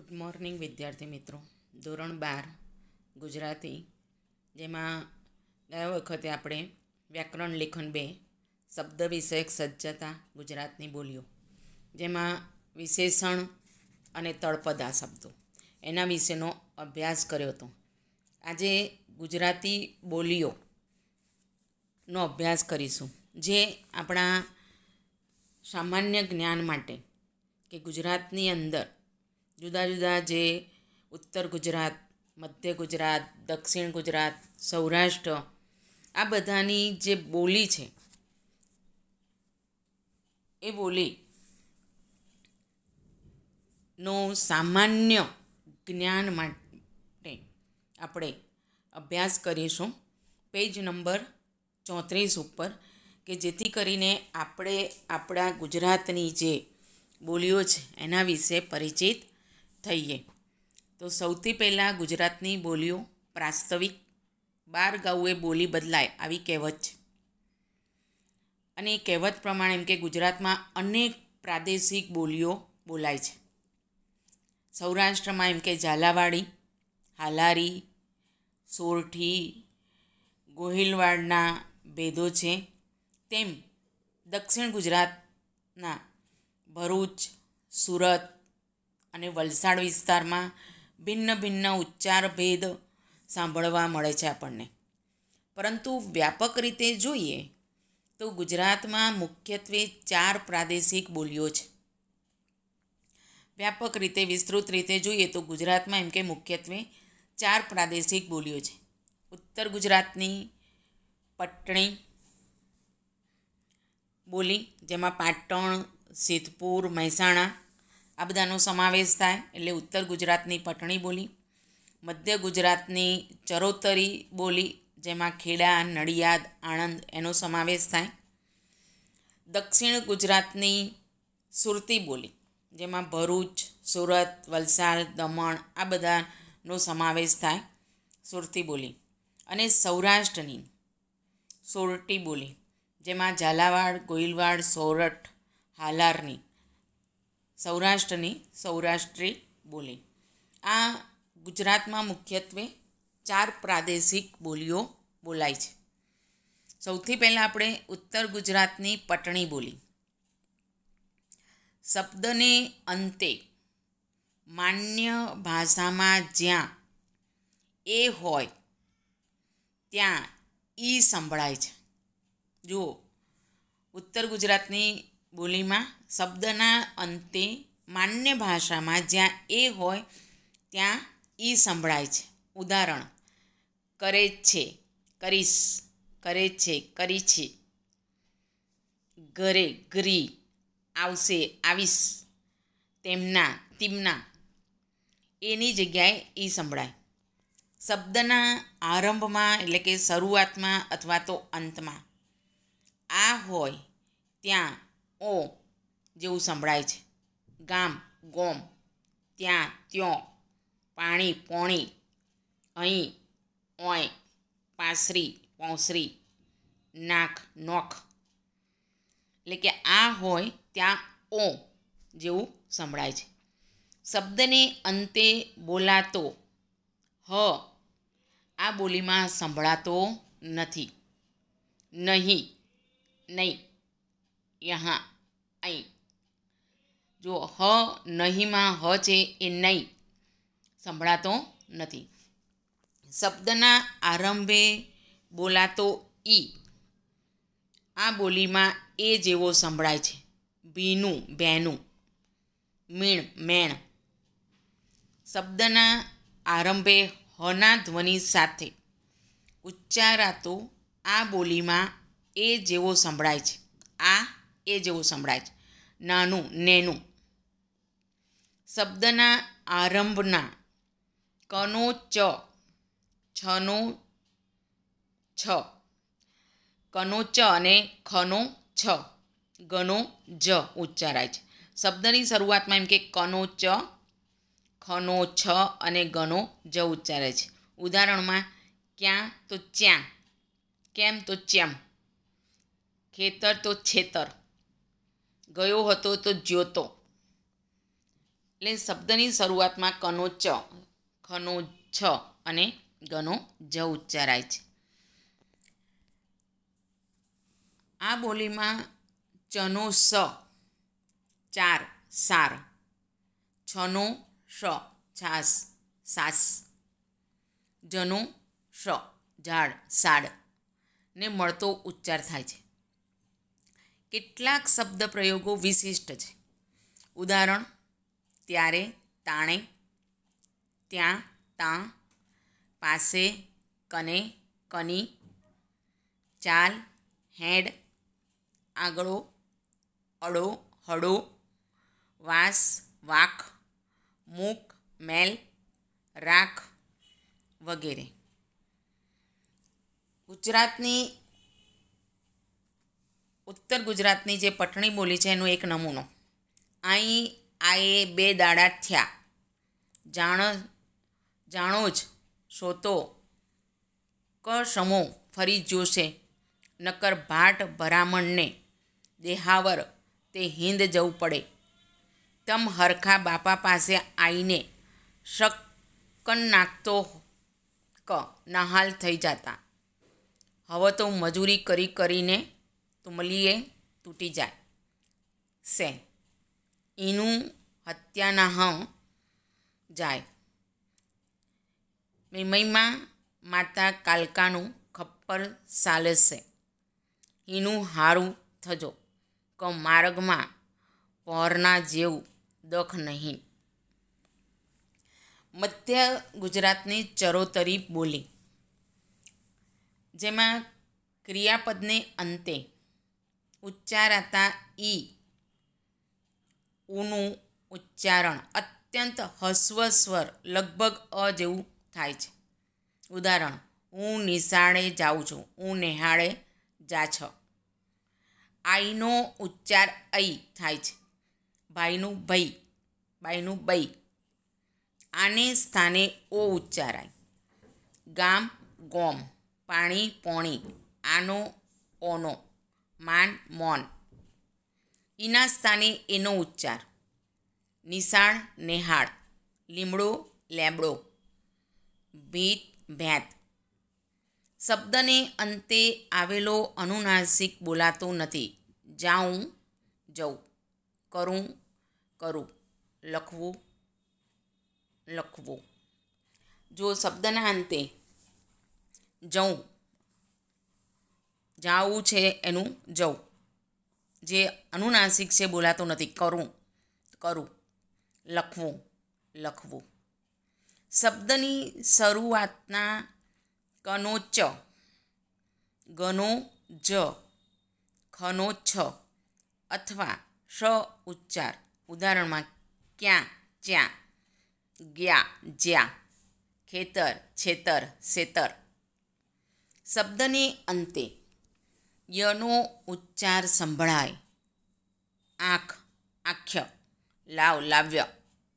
Good morning વિદ્યાર્થી મિત્રો. ધોરણ બાર, ગુજરાતી, જેમાં ગયા વખતે આપણે વ્યાકરણ લેખન બે, શબ્દ વિષયક સજ્જતા ગુજરાતની બોલીઓ. જેમાં વિશેષણ અને તળપદા શબ્દો. એના વિશેનો અભ્યાસ કર્યો હતો. આજે ગુજરાતી બોલીઓનો અભ્યાસ કરીશું, જે આપણા સામાન્ય જ્ઞાન માટે કે ગુજરાતની અંદર જુદા જુદા જે ઉત્તર ગુજરાત, મધ્ય ગુજરાત, દક્ષિણ ગુજરાત, સૌરાષ્ટ્ર, આ બધાની જે બોલી છે, એ બોલી નો સામાન્ય જ્ઞાન માટે આપણે અભ્યાસ કરીશું. પેજ નંબર ચોત્રીસ ઉપર કે જેથી કરીને આપણે આપણા ગુજરાતની જે બોલીઓ છે, એના વિશે પરિચિત થઈએ. તો સૌથી પહેલાં ગુજરાતની બોલીઓ પ્રાસ્તવિક, બાર ગાઉએ બોલી બદલાય આવી કહેવત છે. અને એ કહેવત પ્રમાણે એમ કે ગુજરાતમાં અનેક પ્રાદેશિક બોલીઓ બોલાય છે. સૌરાષ્ટ્રમાં એમ કે ઝાલાવાડી, હાલારી, સોરઠી, ગોહિલવાડના ભેદો છે. તેમ દક્ષિણ ગુજરાતના ભરૂચ, સુરત અને વલસાડ વિસ્તારમાં ભિન્ન ભિન્ન ઉચ્ચાર ભેદ સાંભળવા મળે છે આપણને. પરંતુ વ્યાપક રીતે જોઈએ તો ગુજરાતમાં મુખ્યત્વે ચાર પ્રાદેશિક બોલીઓ છે. વ્યાપક રીતે, વિસ્તૃત રીતે જોઈએ તો ગુજરાતમાં એમ કે મુખ્યત્વે ચાર પ્રાદેશિક બોલીઓ છે. ઉત્તર ગુજરાતની પટણી બોલી, જેમાં પાટણ, સિદ્ધપુર, મહેસાણા આ બધાનો સમાવેશ થાય એટલે ઉત્તર ગુજરાતની પટણી બોલી, મધ્ય ગુજરાતની ચરોતરી બોલી, જેમાં ખેડા, નડિયાદ, આણંદ એનો સમાવેશ થાય. દક્ષિણ ગુજરાતની સુરતી બોલી, જેમાં ભરૂચ, સુરત, વલસાડ, દમણ આ બધાનો સમાવેશ થાય સુરતી બોલી. અને સૌરાષ્ટ્રની સોરટી બોલી, જેમાં ઝાલાવાડ, ગોઈલવાડ, સોરઠ, હાલારની સૌરાષ્ટ્રની સૌરાષ્ટ્રી બોલી. આ ગુજરાતમાં મુખ્યત્વે ચાર પ્રાદેશિક બોલીઓ બોલાય છે. સૌથી પહેલાં આપણે ઉત્તર ગુજરાતની પટણી બોલી. શબ્દને અંતે માન્ય ભાષામાં જ્યાં એ હોય, ત્યાં ઈ સંભળાય છે. જુઓ, ઉત્તર ગુજરાતની બોલીમાં શબ્દના અંતે માન્ય ભાષામાં જ્યાં એ હોય, ત્યાં ઈ સંભળાય છે. ઉદાહરણ, કરે છે, કરીશ, કરે છે, કરી છે. ઘરે ઘરી, આવશે, આવીશ, તેમના, તીમના. એની જગ્યાએ ઈ સંભળાય. શબ્દના આરંભમાં એટલે કે શરૂઆતમાં અથવા તો અંતમાં. આ હોય, ત્યાં ઓ જેવું સંભળાય છે. ગામ, ગોમ, ત્યાં, ત્યો, પાણી, પોણી, અહીં, ઓય, પાસરી, પોસરી, નાક, નોખ. એટલે કે આ હોય ત્યાં ઓ જેવું સંભળાય છે. શબ્દને અંતે બોલાતો, હ, આ બોલીમાં સંભળાતો નથી. નહીં નહીં, યહાં, અહીં જો હ નહીંમાં હ છે એ નહીં. સંભળાતો નથી. શબ્દના આરંભે બોલાતો ઈ. આ બોલીમાં એ જેવો સંભળાય છે. ભીનું બેનું મીણ, મેણ. શબ્દના આરંભે હના ધ્વનિ સાથે ઉચ્ચારાતો આ બોલીમાં એ જેવો સંભળાય છે. આ એ જેવો સંભળાય છે. નાનું, નેનું શબ્દના આરંભના કનો ચ, છનો છ, કનો ચ અને ખનો છ, ગનો જ ઉચ્ચારાય છે. શબ્દની શરૂઆતમાં એમ કે કનો ચ, ખનો છ અને ગનો જ ઉચ્ચારાય છે. ઉદાહરણમાં ક્યાં તો ચ્યાં, કેમ તો ચેમ ખેતર તો છેતર, ગયો હતો તો જ્યોતો એટલે શબ્દની શરૂઆતમાં કનો ચ ખનો છ અને ગનો જ ઉચ્ચારાય છે. આ બોલીમાં ચનો સ ચાર, સાર છનો શ છાસ, સાસ જનો શ ઝાડ, સાડ ને મળતો ઉચ્ચાર થાય છે. કેટલાક શબ્દ પ્રયોગો વિશિષ્ટ છે. ઉદાહરણ ત્યારે તાણે, ત્યાં ત્યાં પાસે કને, કની, ચાલ, હેડ, આગળો, અડો, હડો, વાસ વાખ મૂક, મેલ, રાખ વગેરે. ગુજરાતની, ઉત્તર ગુજરાતની જે પટણી બોલી છે એનો એક નમૂનો. અહીં આએ બે દાડા થયા. જાણ, જાણો જ, શોતો. ક સમો, ફરી જોશે. નકર ભાટ ભરામણને દેહાવર તે હિંદ જવું પડે. તમ હરખા બાપા પાસે આવીને શકન નાખતો ક, નાહાલ થઈ જતા. હવે તો મજૂરી કરી કરીને તુમલીએ તૂટી જાય. સે એનું હત્યાના હ જાય. મિમયમાં માતા કાલકાનું ખપ્પર સાલસે એનું હારું થજો. ક માર્ગમાં પહોરના જેવું દખ નહીં. મધ્ય ગુજરાતની ચરોતરી બોલી. જેમાં ક્રિયાપદને અંતે ઉચ્ચારાતા ઈ ઉનું ઉચ્ચારણ અત્યંત હસ્વ સ્વર લગભગ અ જેવું થાય છે. ઉદાહરણ, હું નિશાળે જાઉં છું, હું નિહાળે જા છ. આઈનો ઉચ્ચાર ઐ થાય છે. ભાઈનું ભઈ બાઈનું બઈ. આને સ્થાને ઓ ઉચ્ચારાય. ગામ, ગોમ, પાણી, પોણી. આનો, ઓનો, માન, મોન. ઈના સ્થાને એનો ઉચ્ચાર. નિશાળ નેહાળ લીમડો, લેબડો. ભીત, ભેંત. શબ્દને અંતે આવેલો અનુનાસિક બોલાતો નથી. જાઉં જવું કરું કરું. લખવું લખવું. જો શબ્દના અંતે જઉં જાવું છે એનું જવું જે અનુનાસિક છે, બોલાતું નથી. કરું. કરું. લખવું. લખવું. શબ્દની શરૂઆતના કનો ચ ગનો જ ખનો છ અથવા શ ઉચ્ચાર. ઉદાહરણમાં ક્યાં, જ્યાં. ગયા, જ્યાં. ખેતર, છેતર સેતર શબ્દને અંતે યનો ઉચ્ચાર સંભળાય. આંખ, આખ્ય, લાવ, લાવ્ય,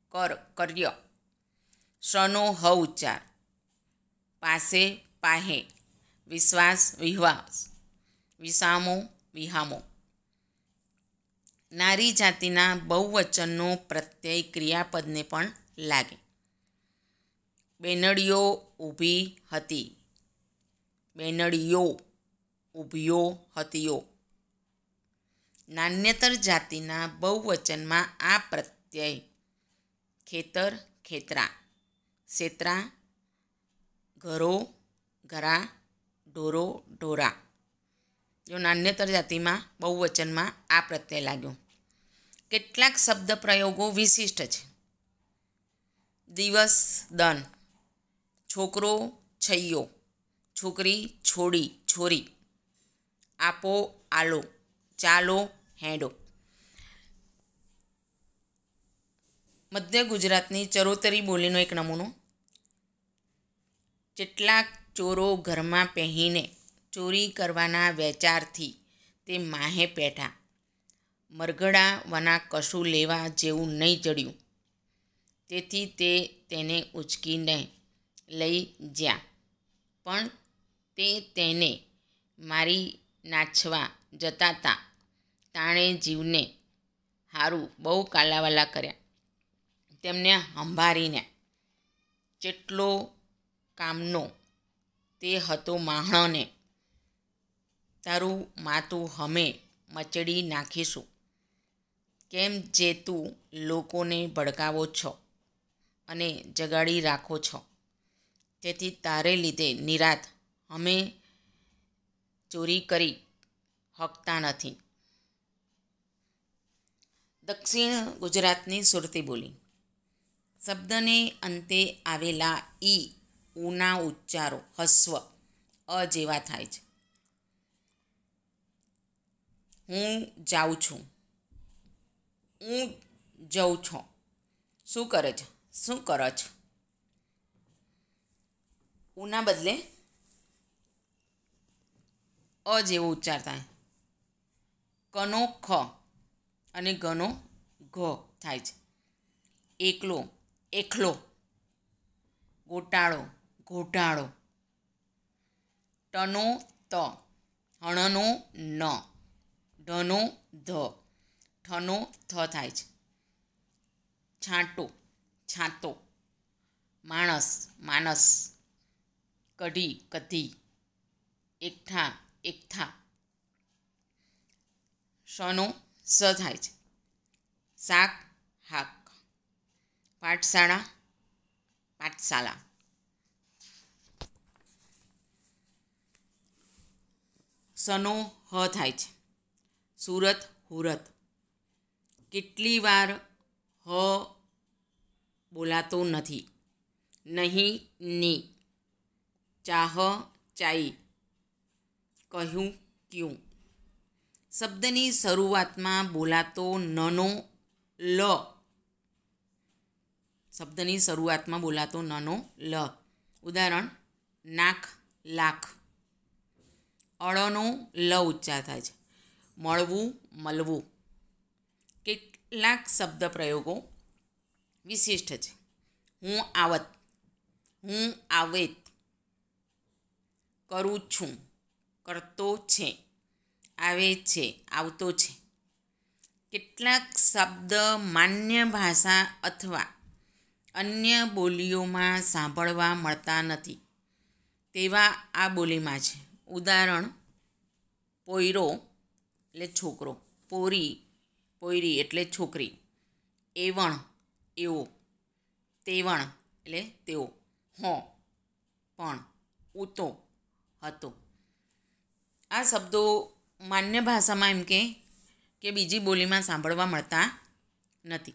કર, કર્ય. શનો હ ઉચ્ચાર. પાસે પાહે વિશ્વાસ વિહવાસ વિસામો વિહામો. નારી જાતિના બહુવચનનો પ્રત્યય ક્રિયાપદને પણ લાગે. બેનડીઓ ઊભી હતી. બેનડીઓ ઊભીઓ હતીઓ નાન્યતર જાતિના બહુવચનમાં આ પ્રત્યય ખેતર ખેતરા. સેતરા, ઘરો, ઘરા, ઢોરો, ઢોરા. જો નાન્યતર જાતિમાં બહુવચનમાં આ પ્રત્યય લાગ્યો. કેટલાક શબ્દ પ્રયોગો વિશિષ્ટ છે. દિવસ, દન. છોકરો, છૈયો. છોકરી, છોડી, છોરી. આપો, આલો, ચાલો, હેડો. મધ્ય ગુજરાતની ચરોતરી બોલીનો એક નમૂનો. કેટલાક ચોરો ઘરમાં પહેરીને ચોરી કરવાના વેચારથી તે માહે પેઠા મરઘડા વના કશું લેવા જેવું નહીં જડ્યું. તેથી તે તેને ઉચકીને લઈ જ્યાં. પણ તે તેને મારી નાચવા જતા તા તાણે જીવને હારું બહુ કાલાવાલા કર્યા. તેમને સંભાળીને જેટલો કામનો તે હતો માણને. તારું માતું હમે મચડી નાખીશું. કેમ જે તું લોકોને ભડકાવો છો અને જગાડી રાખો છો? તેથી તારે લીધે નિરાત અમે ચોરી કરી હકતા નથી. દક્ષિણ ગુજરાતની સુરતી બોલી. શબ્દને અંતે આવેલા ઈ ઉના ઉચ્ચારો હસ્વ, અ જેવા થાય છે. હું જાઉં છું. હું જઉં છું. શું કરે છે? શું કરો છો? ઉના બદલે અ જેવો ઉચ્ચાર થાય. કનો ખ અને ઘનો ઘ થાય છે. એકલો એકલો. ગોટાળો ઘોટાળો ટનો ત, હણનો ન. ઢનો ધ, ઠનો થ થાય છે. છાંટો, છાંતો. માણસ, માનસ. કઢી, કધી. એકઠા એકઠા શનો સ થાય છે. શાક, હાક. પાઠશાળા પાઠશાલા સનો હ થાય છે. સુરત, હુરત. કેટલી વાર હ બોલાતો નથી. નહીં, ની. ચાહ, ચાઈ. કહ્યું ક્યું? શબ્દની શરૂઆતમાં બોલાતો નનો લ. શબ્દની શરૂઆતમાં બોલાતો નનો લ. ઉદાહરણ, નાખ, લાખ. અળનો લ ઉચ્ચાર થાય છે. મળવું મળવું. કેટલાક શબ્દ પ્રયોગો વિશિષ્ટ છે. હું આવત, હું આવેત કરું છું. કરતો છે, આવે છે, આવતો છે. કેટલાક શબ્દ માન્ય ભાષા અથવા અન્ય બોલીઓમાં સાંભળવા મળતા નથી. તેવા આ બોલીમાં છે. ઉદાહરણ, પોયરો એટલે છોકરો, પોરી, પોયરી એટલે છોકરી, એવણ, એવો, તેવણ એટલે તેઓ હો, પણ ઉતો હતો. આ શબ્દો માન્ય ભાષામાં એમ કે કે બીજી બોલીમાં સાંભળવા મળતા નથી.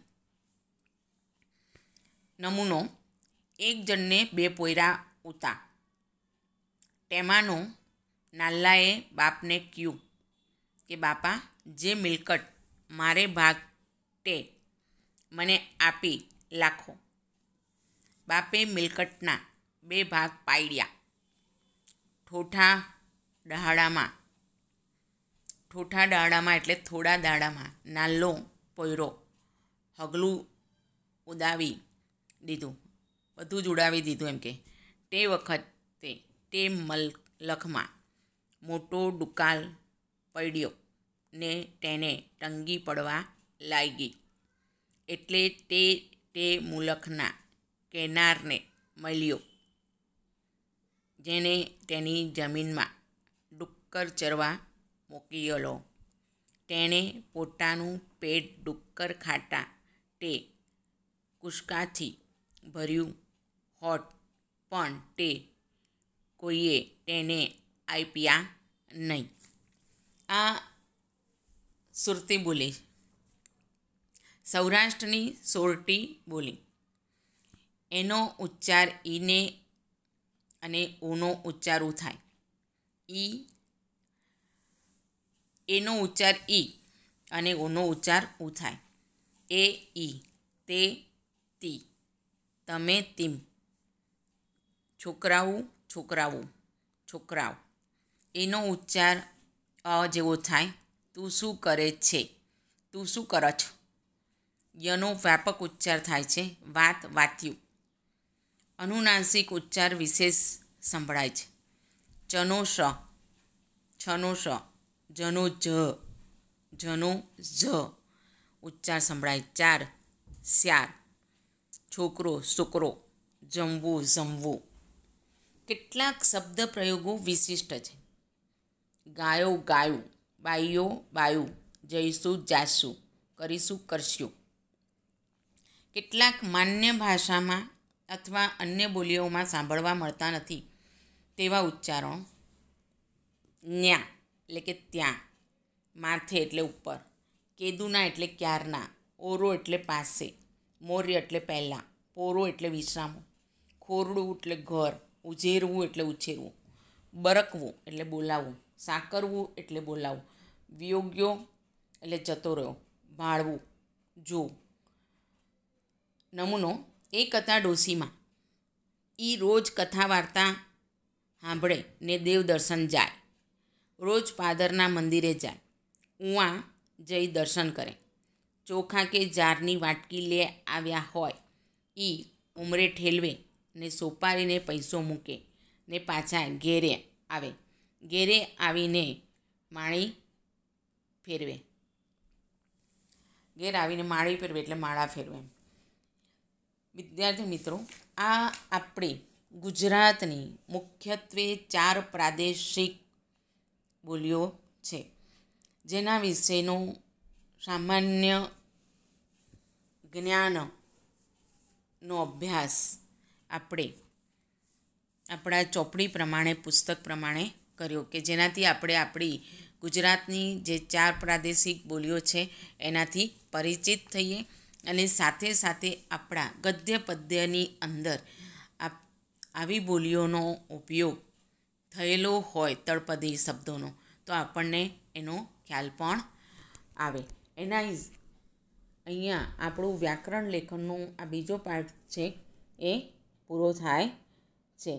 નમૂનો, એક જણને બે પોયરા ઉતા. તેમાંનો નાલ્લાએ બાપને કહ્યું કે, બાપા, જે મિલકત મારે ભાગ તે મને આપી લાખો. બાપે મિલકતના બે ભાગ પાડ્યા. ઠોઠા દહાડામાં ઠોઠા દાડામાં એટલે થોડા દાડામાં. નાલ્લો પોયરો. હગલું ઉદાવી દીધું. બધું જ ઉડાવી દીધું એમ કે. તે વખતે તે મલ લખમાં મોટો ડુકાલ પડ્યો ને તેને ટંગી પડવા લાગી. એટલે તે તે મુલખના કેનારને મળ્યો. જેને તેની જમીનમાં ચરવા મૂકેલો તેણે પોતાનું પેટ ડુક્કર ખાતા તે કુશકાથી ભર્યું હોત, પણ તે કોઈએ તેને આપ્યા નહીં. આ સુરતી બોલી. સૌરાષ્ટ્રની સોરટી બોલી. એનો ઉચ્ચાર ઈને અને ઓનો ઉચ્ચારું થાય. ઈ એનો ઉચ્ચાર ઈ અને ઓનો ઉચ્ચાર ઉ થાય એ ઈ, તે તી. તમે તીમ. છોકરાઓ છોકરાઓ છોકરાઓ. એનો ઉચ્ચાર અ જેવો થાય, તું શું કરે છે? તું શું કરો છો? યનો વ્યાપક ઉચ્ચાર થાય છે, વાત વાત્યું. અનુનાસિક ઉચ્ચાર વિશેષ સંભળાય છે. ચનો શ છનો શ જનો જ જનો જ. ઉચ્ચાર સંભળાય ચાર, શ્યાર. છોકરો છોકરો જમવું જમવું કેટલાક શબ્દ પ્રયોગો વિશિષ્ટ છે. ગાયો, ગાયું. બાઈઓ, બાયું. જઈશું, જાશું. કરીશું, કરશું. કેટલાક માન્ય ભાષામાં અથવા અન્ય બોલીઓમાં સાંભળવા મળતા નથી તેવા ઉચ્ચારણો ન્યા. એટલે કે ત્યાં, માથે એટલે ઉપર, કેદુના એટલે ક્યારના, ઓરો એટલે પાસે, મોર્ય એટલે પહેલાં, પોરો એટલે વિશ્રામો, ખોરડું એટલે ઘર ઉજેરવું એટલે ઉછેરવું, બરકવું એટલે બોલાવવું, સાકરવું એટલે બોલાવવું, વિયોગ્યો એટલે જતો રહ્યો, ભાળવું જો નમૂનો એ કથા ડોસીમાં એ રોજ કથા વાર્તા સાંભળે ને દેવ દર્શન જાય. રોજ પાદરના મંદિરે જાય. ઉવા જઈ દર્શન કરે. ચોખા કે જારની વાટકી લે આવ્યા હોય એ ઉમરે ઠેલવે ને સોપારીને પૈસો મૂકે ને પાછા ઘેરે આવે. ઘેરે આવીને માળી ફેરવે. ઘેર આવીને માળી ફેરવે એટલે માળા ફેરવે વિદ્યાર્થી મિત્રો, આ આપણે ગુજરાતની મુખ્યત્વે ચાર પ્રાદેશિક બોલીઓ છે. જેના વિશેનું સામાન્ય જ્ઞાનનો અભ્યાસ આપણે આપણા ચોપડી પ્રમાણે, પુસ્તક પ્રમાણે કર્યો કે જેનાથી આપણે આપણી ગુજરાતની જે ચાર પ્રાદેશિક બોલીઓ છે એનાથી પરિચિત થઈએ અને સાથે સાથે આપણા ગદ્ય પદ્યની અંદર આવી બોલીઓનો ઉપયોગ થયેલો હોય તળપદી શબ્દોનો. તો આપણને એનો ખ્યાલ પણ આવે. એના અહીંયા આપણું વ્યાકરણ લેખનનું આ બીજો પાઠ છે એ પૂરો થાય છે.